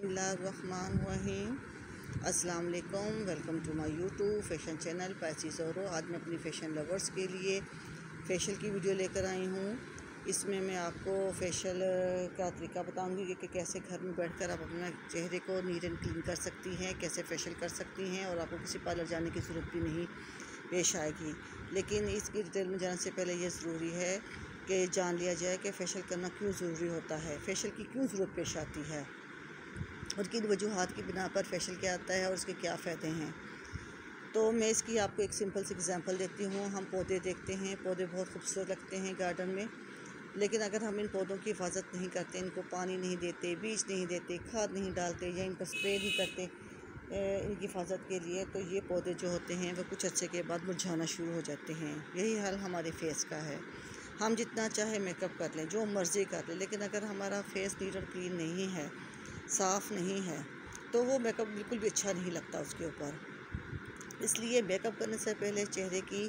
बसमीम अस्सलाम वालेकुम welcome to my YouTube fashion channel पैसी जोरो आज मैं अपनी फ़ैशन लवर्स के लिए फ़ेशियल की वीडियो लेकर आई हूँ। इसमें मैं आपको फ़ेशियल का तरीका बताऊँगी कि कैसे घर में बैठकर आप अपना चेहरे को नीट एंड क्लीन कर सकती हैं, कैसे फ़ेशियल कर सकती हैं और आपको किसी पार्लर जाने की ज़रूरत भी नहीं पेश आएगी। लेकिन इसकी डिटेल में जाने से पहले ये ज़रूरी है कि जान लिया जाए कि फ़ेशियल करना क्यों ज़रूरी होता है फ़ेशियल की क्यों ज़रूरत पेश आती है। और किन वजूहत की बिना पर फेशियल क्या आता है और उसके क्या फ़ायदे हैं। तो मैं इसकी आपको एक सिंपल सी एग्ज़ाम्पल देती हूँ। हम पौधे देखते हैं, पौधे बहुत खूबसूरत लगते हैं गार्डन में। लेकिन अगर हम इन पौधों की हिफाजत नहीं करते, इनको पानी नहीं देते, बीज नहीं देते, खाद नहीं डालते या इन पर स्प्रे नहीं करते इनकी हिफाजत के लिए तो ये पौधे जो होते हैं वह कुछ अच्छे के बाद मुरझाना शुरू हो जाते हैं। यही हाल हमारे फेस का है। हम जितना चाहे मेकअप कर लें, जो मर्ज़ी कर लें, लेकिन अगर हमारा फेस नीट और क्लीन नहीं है साफ़ नहीं है तो वो मेकअप बिल्कुल भी अच्छा नहीं लगता उसके ऊपर। इसलिए मेकअप करने से पहले चेहरे की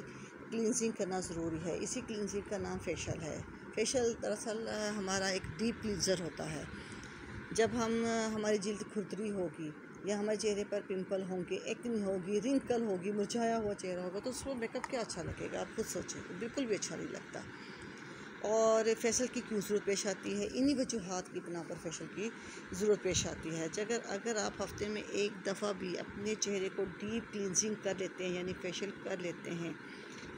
क्लिनजिंग करना ज़रूरी है। इसी क्लिनजिंग का नाम फेशियल है। फेशियल दरअसल हमारा एक डीप क्लींजर होता है। जब हम हमारी जल्द खुरदरी होगी या हमारे चेहरे पर पिंपल होंगे एक्नी होगी रिंकल होगी, मुरझाया हुआ चेहरा होगा तो उसको मेकअप क्या अच्छा लगेगा? आप खुद सोचें बिल्कुल भी अच्छा नहीं लगता। और फैसल की क्यों ज़रूरत पेश आती है? इन्हीं वजूहत की बिना पर फैसल की ज़रूरत पेश आती है। अगर अगर आप हफ़्ते में एक दफ़ा भी अपने चेहरे को डीप क्लिनजिंग कर लेते हैं, यानी फेशियल कर लेते हैं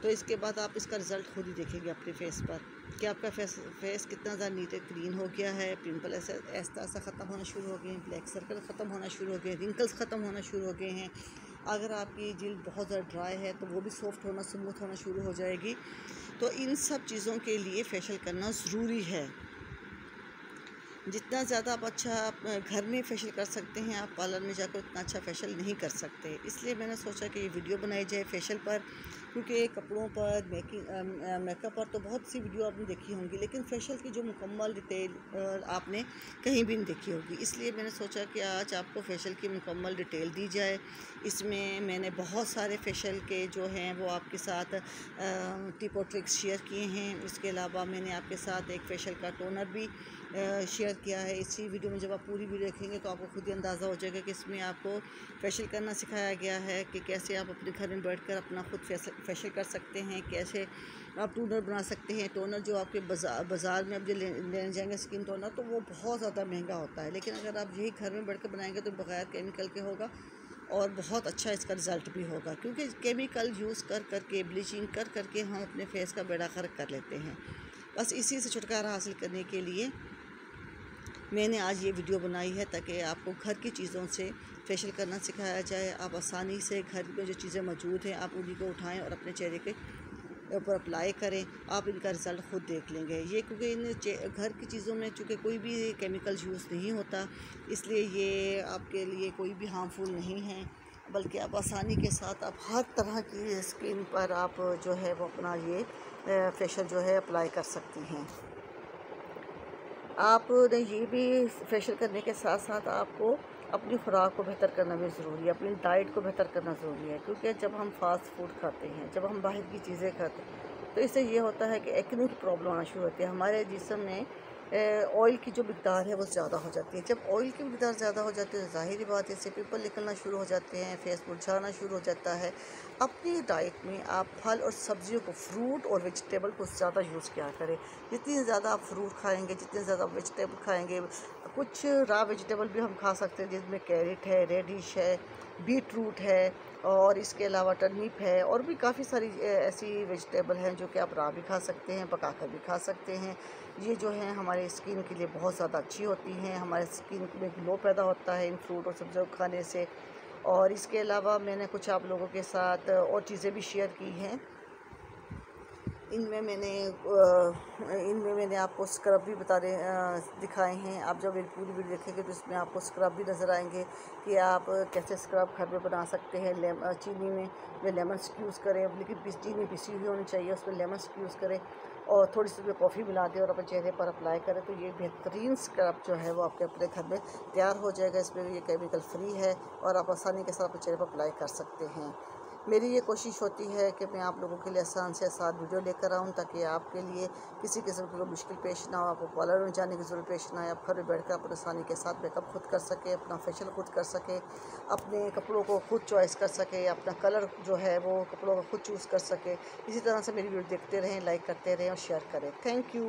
तो इसके बाद आप इसका रिज़ल्ट खुद ही देखेंगे अपने फेस पर कि आपका फेस फेस कितना ज़्यादा नीट क्लीन हो गया है पिंपल ऐसे, ऐसा ऐसा ख़त्म होना शुरू हो गए हैं ब्लैक सर्कल ख़त्म होना शुरू हो गए हैं रिंकल्स ख़त्म होना शुरू हो गए हैं। अगर आपकी जल्द बहुत ज़्यादा ड्राई है तो वो भी सॉफ्ट होना, स्मूथ होना शुरू हो जाएगी। तो इन सब चीज़ों के लिए फेशियल करना ज़रूरी है। जितना ज़्यादा आप अच्छा घर में फेशियल कर सकते हैं, आप पार्लर में जाकर उतना अच्छा फेशियल नहीं कर सकते। इसलिए मैंने सोचा कि ये वीडियो बनाई जाए फेशियल पर, क्योंकि कपड़ों पर मेकिंग मेकअप पर तो बहुत सी वीडियो आपने देखी होंगी, लेकिन फेशियल की जो मुकम्मल डिटेल आपने कहीं भी नहीं देखी होगी। इसलिए मैंने सोचा कि आज आपको फेशियल की मुकम्मल डिटेल दी जाए। इसमें मैंने बहुत सारे फेशियल के जो हैं, वो आपके साथ टिप और ट्रिक्स शेयर किए हैं। इसके अलावा मैंने आपके साथ एक फेशियल का टोनर भी शेयर किया है। इसी वीडियो में जब आप पूरी वीडियो देखेंगे तो आपको खुद ही अंदाज़ा हो जाएगा कि इसमें आपको फेशियल करना सिखाया गया है कि कैसे आप अपने घर में बैठकर अपना खुद फेशियल कर सकते हैं, कैसे आप टोनर बना सकते हैं। टोनर जो आपके बाज़ार बाज़ार में अब जो लेने जाएँगे स्किन टोनर तो वो बहुत ज़्यादा महँगा होता है। लेकिन अगर आप यही घर में बैठ कर बनाएँगे तो बग़ैर केमिकल के होगा और बहुत अच्छा इसका रिज़ल्ट भी होगा। क्योंकि केमिकल यूज़ कर, करके ब्लीचिंग कर, करके हम अपने फेस का बेड़ा खर्क कर लेते हैं। बस इसी से छुटकारा हासिल करने के लिए मैंने आज ये वीडियो बनाई है ताकि आपको घर की चीज़ों से फेशियल करना सिखाया जाए। आप आसानी से घर में जो चीज़ें मौजूद हैं, आप उन्हीं को उठाएँ और अपने चेहरे के ऊपर अप्लाई करें। आप इनका रिज़ल्ट खुद देख लेंगे। ये क्योंकि इन घर की चीज़ों में चूँकि कोई भी केमिकल यूज़ नहीं होता, इसलिए ये आपके लिए कोई भी हार्मफुल नहीं है। बल्कि आप आसानी के साथ आप हर तरह की स्किन पर आप जो है वो अपना ये फेशियल जो है अप्लाई कर सकती हैं। आप ये भी फेशियल करने के साथ साथ आपको अपनी खुराक को बेहतर करना भी ज़रूरी है, अपनी डाइट को बेहतर करना ज़रूरी है, क्योंकि जब हम फास्ट फ़ूड खाते हैं, जब हम बाहर की चीज़ें खाते हैं तो इससे ये होता है कि एक्निक प्रॉब्लम आना शुरू होती है। हमारे जिसम में ऑयल की जो मकदार है वो ज़्यादा हो जाती है। जब ऑयल की मकदार ज़्यादा हो जाती है तो ज़ाहिर बात है, इससे पिपल निकलना शुरू हो जाते हैं, फेस मुरझाना शुरू हो जाता है। अपनी डाइट में आप फल और सब्जियों को फ्रूट और वेजिटेबल को ज़्यादा यूज़ किया करें? जितनी ज़्यादा आप फ्रूट खाएँगे, जितने ज़्यादा वेजिटेबल खाएँगे कुछ रा वेजिटेबल भी हम खा सकते हैं, जिसमें कैरेट है रेडिश है बीट रूट है और इसके अलावा टर्निप है और भी काफ़ी सारी ऐसी वेजिटेबल हैं जो कि आप रा भी खा सकते हैं पका कर भी खा सकते हैं। ये जो है हमारे स्किन के लिए बहुत ज़्यादा अच्छी होती हैं। हमारे स्किन में ग्लो पैदा होता है इन फ्रूट और सब्जियों को खाने से और इसके अलावा मैंने कुछ आप लोगों के साथ और चीज़ें भी शेयर की हैं। इनमें मैंने इनमें मैंने आपको स्क्रब भी बता दे दिखाए हैं। आप जब पूरी वीडियो देखेंगे तो इसमें आपको स्क्रब भी नज़र आएँगे कि आप कैसे स्क्रब घर में बना सकते हैं। लेम चीनी में में लेमन यूज़ करें, लेकिन चीनी पिसी हुई होनी चाहिए, उसमें लेमन यूज़ करें और थोड़ी सी कॉफ़ी मिला दें और अपने चेहरे पर अप्लाई करें। तो ये बेहतरीन स्क्रब जो है वो आपके अपने घर में तैयार हो जाएगा। इसमें ये केमिकल फ्री है और आप आसानी के साथ अपने चेहरे पर अप्लाई कर सकते हैं। मेरी ये कोशिश होती है कि मैं आप लोगों के लिए आसान से आसान वीडियो लेकर आऊँ ताकि आपके लिए किसी किस्म की कोई मुश्किल पेश ना हो, आपको पार्लर में जाने की ज़रूरत पेश ना आए, आप घर में बैठ कर अपनी आसानी के साथ मेकअप खुद कर सके, अपना फेशियल खुद कर सके, अपने कपड़ों को खुद चॉइस कर सके, अपना कलर जो है वो कपड़ों का खुद चूज़ कर सके। इसी तरह से मेरी वीडियो देखते रहें लाइक करते रहें और शेयर करें। Thank you